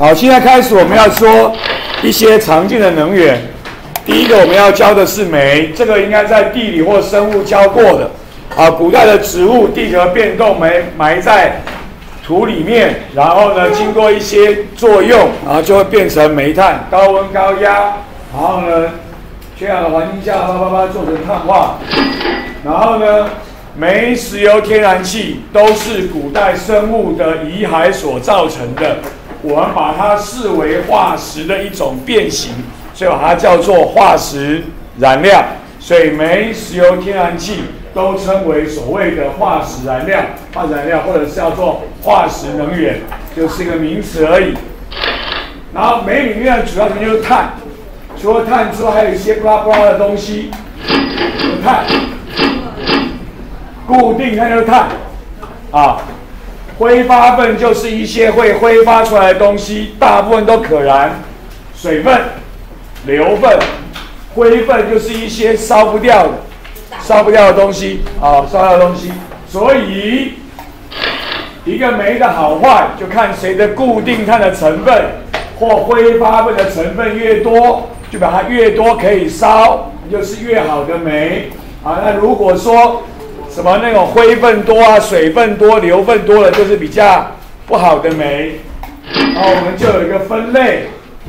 好，现在开始我们要说一些常见的能源。第一个我们要教的是煤，这个应该在地理或生物教过的。啊，古代的植物地壳变动，煤埋在土里面，然后呢，经过一些作用，然后就会变成煤炭，高温高压，然后呢，缺氧的环境下，叭叭叭做成碳化。然后呢，煤、石油、天然气都是古代生物的遗骸所造成的。我们把它视为化石的一种变形，所以把它叫做化石燃料。水煤、石油、天然气都称为所谓的化石燃料、化石燃料，或者是叫做化石能源，就是一个名词而已。然后煤里面主要成分就是碳，除了碳之外，还有一些布拉布拉的东西，碳，固定碳就是碳，啊。挥发分就是一些会挥发出来的东西，大部分都可燃，水分、硫分、灰分就是一些烧不掉的、烧不掉的东西啊，烧掉的东西。所以，一个煤的好坏就看谁的固定碳的成分或挥发分的成分越多，就把它越多可以烧，就是越好的煤啊。那如果说，什么那种灰分多啊、水分多、硫分多的，就是比较不好的煤。然后我们就有一个分类，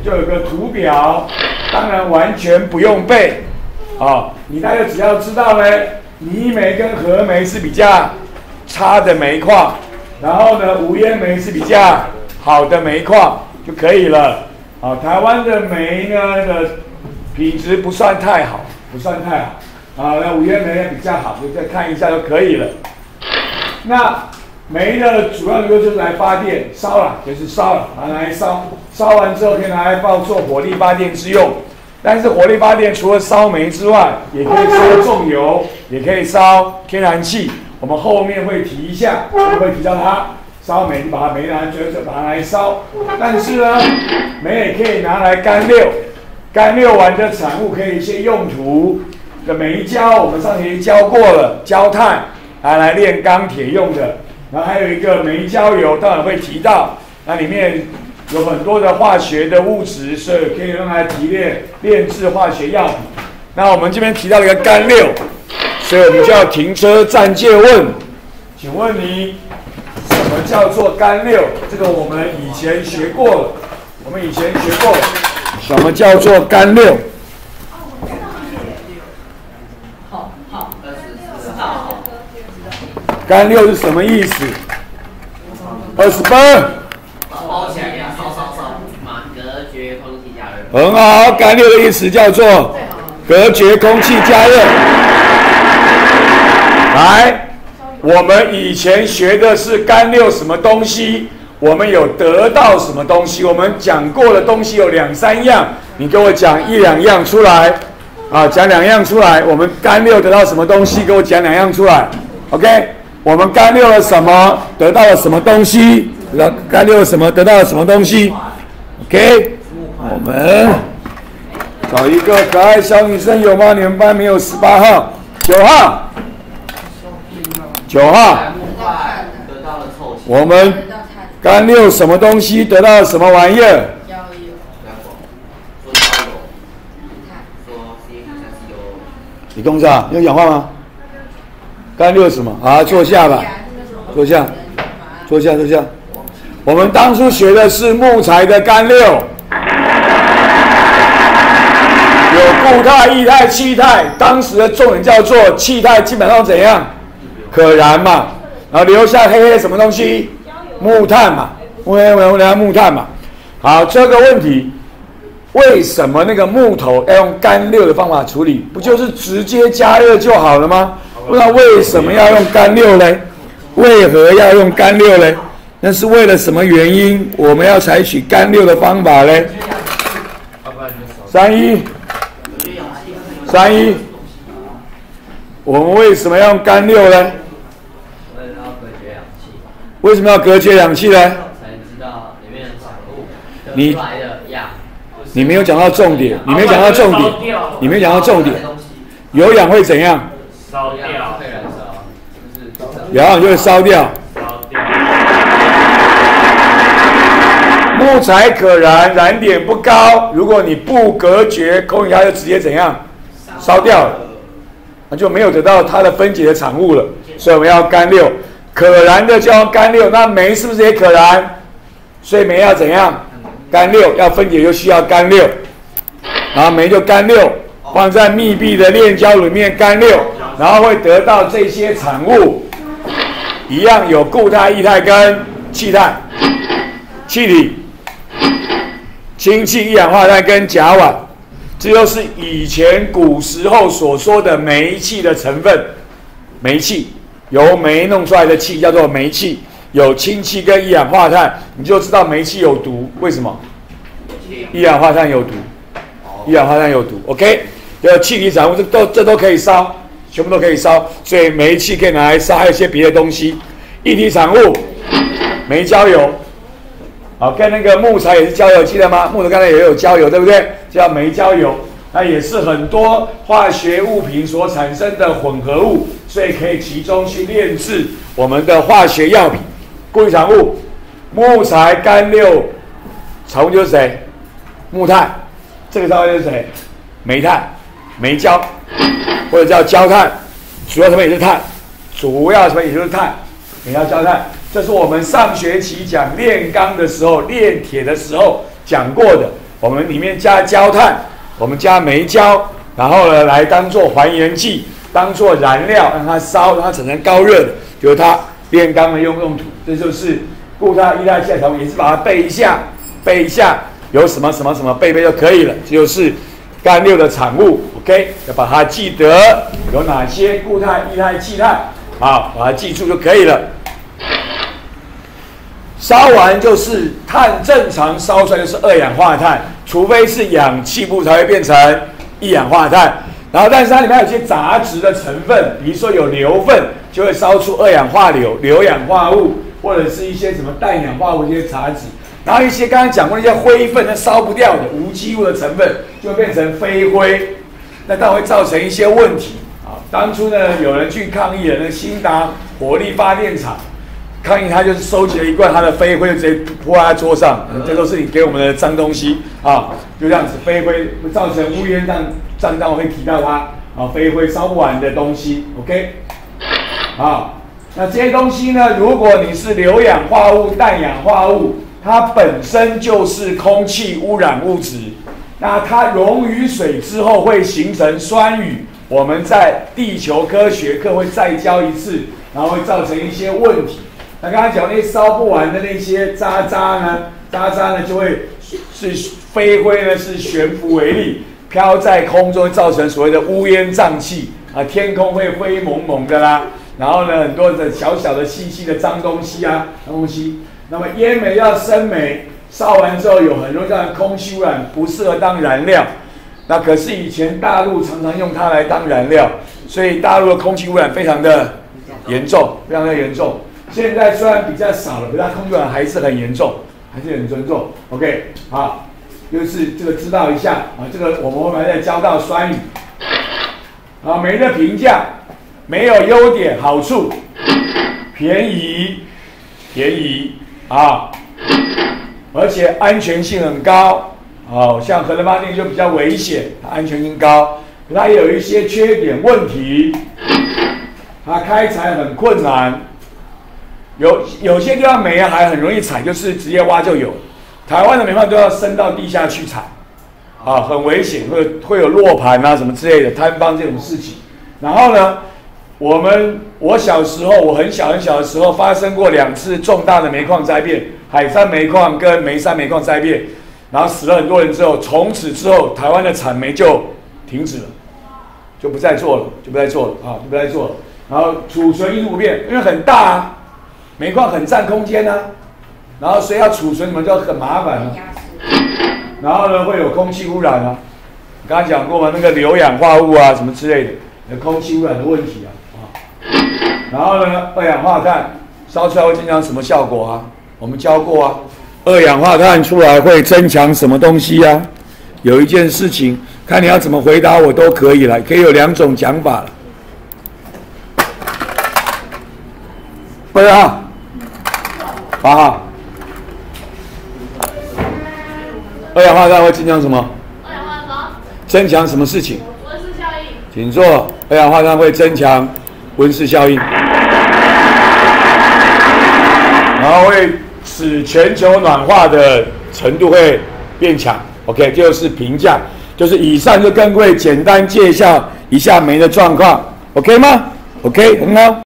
就有个图表。当然完全不用背，啊，你大概只要知道呢，泥煤跟河煤是比较差的煤矿，然后呢，无烟煤是比较好的煤矿就可以了。啊，台湾的煤呢的品质不算太好，不算太好。啊，那五烟煤也比较好，就再看一下就可以了。那煤的主要用就是来发电，烧了就是烧了，拿来烧，烧完之后可以拿来放做火力发电之用。但是火力发电除了烧煤之外，也可以烧重油，也可以烧天然气。我们后面会提一下，会提到它烧煤，你把它煤拿来就就把它来烧。但是呢，煤也可以拿来干六，干六完的产物可以一些用途。的煤焦，我们上学教过了，焦炭拿来炼钢铁用的。然后还有一个煤焦油，当然会提到，那里面有很多的化学的物质，所以可以用来提炼炼制化学药品。那我们这边提到一个干六，所以我们就要停车暂借问，请问你什么叫做干六？这个我们以前学过了，我们以前学过什么叫做干六？干六是什么意思？二十八。包起来，烧烧烧，隔绝空气加热。很好，干六的意思叫做隔绝空气加热。来，我们以前学的是干六什么东西？我们有得到什么东西？我们讲过的东西有两三样，你给我讲一两样出来。啊，讲两样出来。我们干六得到什么东西？给我讲两样出来。OK。我们干六了什么？得到了什么东西？干干六了什么？得到了什么东西？OK，我们找一个可爱小女生有吗？你们班没有十八号、九号、九号。我们干六什么东西？得到了什么玩意儿？你公子啊，要讲话吗？干六什么？好，坐下吧，坐下，坐下，坐下。我们当初学的是木材的干六，有固态、液态、气态。当时的重点叫做气态，基本上怎样？可燃嘛。然后留下黑黑什么东西？木炭嘛，木炭木黑木炭嘛。好，这个问题，为什么那个木头要用干六的方法处理？不就是直接加热就好了吗？那为什么要用干六呢？为何要用干六呢？那是为了什么原因？我们要采取干六的方法呢？三一，三一，我们为什么要用干六呢？为什么要隔绝氧气呢？才知道里面的产物。你你没有讲到重点，你没有讲到重点，你没有讲到重点。有氧会怎样？烧掉，会燃烧，是然后就会烧掉。烧掉。木材可燃，燃点不高。如果你不隔绝，空气它就直接怎样烧掉了，那就没有得到它的分解的产物了。所以我们要干六，可燃的就要干六。那煤是不是也可燃？所以煤要怎样？干六要分解就需要干六，然后煤就干六，放在密闭的炼胶里面干溜，然后会得到这些产物，一样有固态、液态跟气态、气体、氢气、一氧化碳跟甲烷，这就是以前古时候所说的煤气的成分，煤气。由煤弄出来的气叫做煤气，有氢气跟一氧化碳，你就知道煤气有毒。为什么？一氧化碳有毒，一氧化碳有毒。OK，有气体产物，这都这都可以烧，全部都可以烧。所以煤气可以拿来烧，还有一些别的东西。一体产物，煤焦油，好，跟那个木材也是焦油，记得吗？木头刚才也有焦油，对不对？叫煤焦油。那也是很多化学物品所产生的混合物，所以可以集中去炼制我们的化学药品。固体产物，木材干六，产物就是谁？木炭。这个成分就是谁？煤炭、煤焦，或者叫焦炭。主要成分也是碳，主要成分也就是碳，煤焦焦炭。这是我们上学期讲炼钢的时候、炼铁的时候讲过的。我们里面加焦炭。我们加煤焦，然后呢，来当做还原剂，当做燃料，让它烧，让它产生高热的，就是它炼钢的用用途。这就是固态、液态、气态也是把它背一下，背一下，有什么什么什么背背就可以了。这就是干六的产物，OK，要把它记得有哪些固态、液态、气态，好，把它记住就可以了。烧完就是碳，正常烧出来就是二氧化碳。除非是氧气不才会变成一氧化碳，然后但是它里面有些杂质的成分，比如说有硫分，就会烧出二氧化硫、硫氧化物，或者是一些什么氮氧化物这些杂质，然后一些刚刚讲过那些灰分，那烧不掉的无机物的成分，就会变成飞灰，那当然会造成一些问题啊。当初呢，有人去抗议了，那新达火力发电厂。抗议他就是收集了一罐他的飞灰，就直接泼在桌上，这都是你给我们的脏东西啊！就这样子，飞灰会造成乌烟瘴瘴，到会提到它啊，飞灰烧不完的东西，OK？啊，那这些东西呢？如果你是硫氧化物、氮氧化物，它本身就是空气污染物质，那它溶于水之后会形成酸雨，我们在地球科学课会再教一次，然后会造成一些问题。那刚才讲那些烧不完的那些渣渣呢？渣渣呢就会是飞灰呢，是悬浮为力，飘在空中，造成所谓的乌烟瘴气啊，天空会灰蒙蒙的啦。然后呢，很多的小小的细细的脏东西啊，脏东西。那么烟煤要生煤，烧完之后有很多这样空气污染，不适合当燃料。那可是以前大陆常常用它来当燃料，所以大陆的空气污染非常的严重，非常的严重。现在虽然比较少了，可是它空气污染还是很严重，还是很严重。OK，好，就是这个知道一下啊，这个我们后面再教到酸雨。啊，煤的评价没有优点好处，便宜，便宜啊，而且安全性很高。哦，像核能发电就比较危险，它安全性高，它有一些缺点问题，它开采很困难。有有些地方煤还很容易采，就是直接挖就有。台湾的煤矿都要伸到地下去采，啊，很危险，会会有落盘啊什么之类的坍方这种事情。然后呢，我们我小时候我很小很小的时候发生过两次重大的煤矿灾变，海山煤矿跟眉山煤矿灾变，然后死了很多人之后，从此之后台湾的产煤就停止了，就不再做了，就不再做了啊，就不再做了。然后储存一直不变，因为很大啊。煤矿很占空间呢，然后所以要储存，你们就很麻烦了。然后呢，会有空气污染啊，刚刚讲过嘛，那个硫氧化物啊，什么之类的，有空气污染的问题啊。啊，然后呢，二氧化碳烧出来会增强什么效果啊？我们教过啊，二氧化碳出来会增强什么东西啊？有一件事情，看你要怎么回答我都可以了，可以有两种讲法了。不是啊。八号。二氧化碳会增强什么？二氧化碳增强什么事情？温室效应，请坐。二氧化碳会增强温室效应，然后会使全球暖化的程度会变强。OK，就是评价，就是以上就更会简单介绍一下煤的状况。OK 吗？OK，很好。